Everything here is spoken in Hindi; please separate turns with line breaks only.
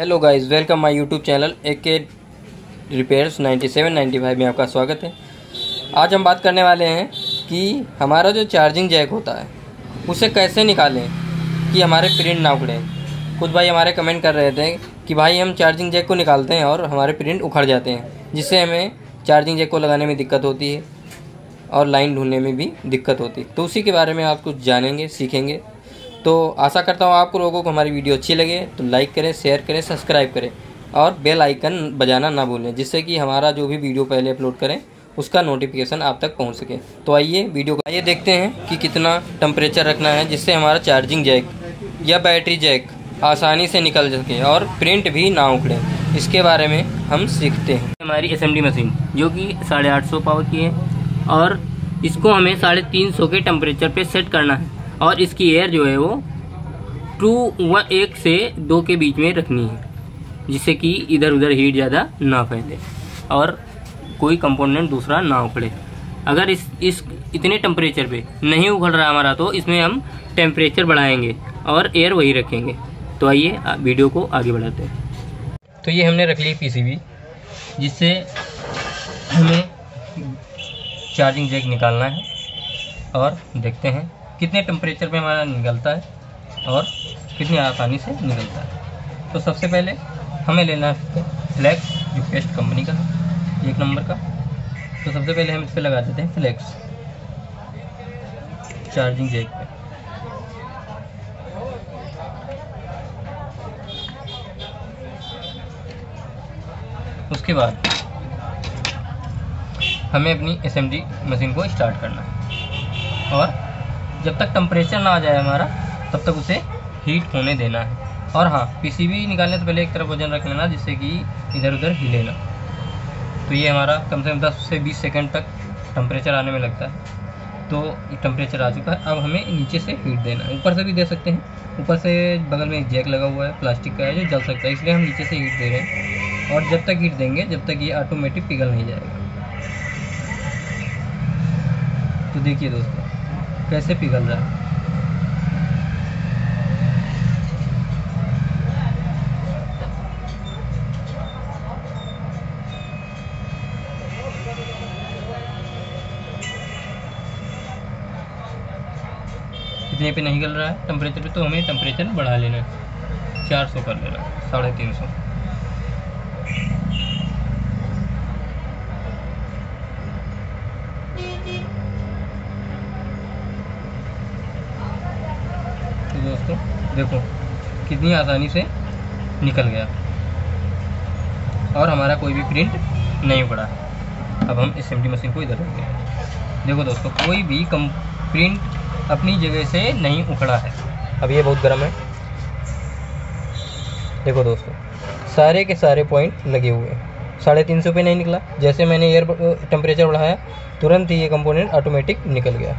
Hello guys welcome my YouTube channel A K repairs 97 95 में आपका स्वागत है। आज हम बात करने वाले हैं कि हमारा जो चार्जिंग जैक होता है, उसे कैसे निकालें कि हमारे प्रिंट ना उखड़े। कुछ भाई हमारे कमेंट कर रहे थे कि भाई हम चार्जिंग जैक को निकालते हैं और हमारे प्रिंट उखड़ जाते हैं, जिससे हमें चार्जिंग जैक को लगाने में दिक्कत होती है और लाइन ढूँढने में भी दिक्कत होती है। तो उसी के बारे में आप कुछ जानेंगे, सीखेंगे। तो आशा करता हूँ आपको लोगों को हमारी वीडियो अच्छी लगे तो लाइक करें शेयर करें सब्सक्राइब करें और बेल आइकन बजाना ना भूलें, जिससे कि हमारा जो भी वीडियो पहले अपलोड करें, उसका नोटिफिकेशन आप तक पहुँच सके। तो आइए वीडियो को, आइए देखते हैं कि कितना टम्परेचर रखना है, जिससे हमारा चार्जिंग जैक या बैटरी जैक आसानी से निकल सके और प्रिंट भी ना उखड़े। इसके बारे में हम सीखते हैं।
हमारी एसएमडी मशीन जो कि साढ़े आठ सौ पावर की है और इसको हमें साढ़े तीन सौ के टेम्परेचर पे सेट करना है। और इसकी एयर जो है वो टू व एक से दो के बीच में रखनी है, जिससे कि इधर उधर हीट ज़्यादा ना फैले और कोई कंपोनेंट दूसरा ना उखड़े। अगर इस इस, इतने टेम्परेचर पे नहीं उखड़ रहा हमारा तो इसमें हम टेम्परेचर बढ़ाएँगे और एयर वही रखेंगे। तो आइए वीडियो को आगे बढ़ाते हैं।
तो ये हमने रख ली पीसीबी जिससे हमें चार्जिंग जैक निकालना है और देखते हैं कितने टेम्परेचर पे हमारा निकलता है और कितनी आसानी से निकलता है। तो सबसे पहले हमें लेना है फ्लैक्स जो बेस्ट कंपनी का, एक नंबर का। तो सबसे पहले हम इस पर लगा देते हैं फ्लैक्स चार्जिंग जैक पे। उसके बाद हमें अपनी एस मशीन को स्टार्ट करना है और जब तक टेम्परेचर ना आ जाए हमारा, तब तक उसे हीट होने देना है। और हाँ पीसीबी निकालने से पहले एक तरफ़ वज़न रख लेना, जिससे कि इधर उधर हिले ना तो ये हमारा कम से कम 10 से 20 सेकंड तक टेम्परेचर आने में लगता है। तो टेम्परेचर आ चुका है। अब हमें नीचे से हीट देना है। ऊपर से भी दे सकते हैं। ऊपर से बगल में एक जैक लगा हुआ है प्लास्टिक का है, जो जल सकता है। इसलिए हम नीचे से हीट दे रहे हैं। और जब तक हीट देंगे, जब तक ये ऑटोमेटिक पिघल नहीं जाएगा। तो देखिए दोस्तों कैसे पिघल रहा है? इतने पे नहीं गल रहा है? टेम्परेचर पे तो हमें टेम्परेचर बढ़ा लेना है। चार सौ कर लेना साढ़े तीन सौ। दोस्तों देखो, कितनी आसानी से निकल गया। और हमारा कोई भी प्रिंट नहीं पड़ा। अब हम इस मशीन को इधर रखते हैं देखो दोस्तों, कोई भी कम प्रिंट अपनी जगह से नहीं उखड़ा है। अब ये बहुत गर्म है। देखो दोस्तों, सारे के सारे पॉइंट लगे हुए हैं। साढ़े तीन सौ पे नहीं निकला। जैसे मैंने एयर टेम्परेचर बढ़ाया, तुरंत ही ये कंपोनेंट ऑटोमेटिक निकल गया।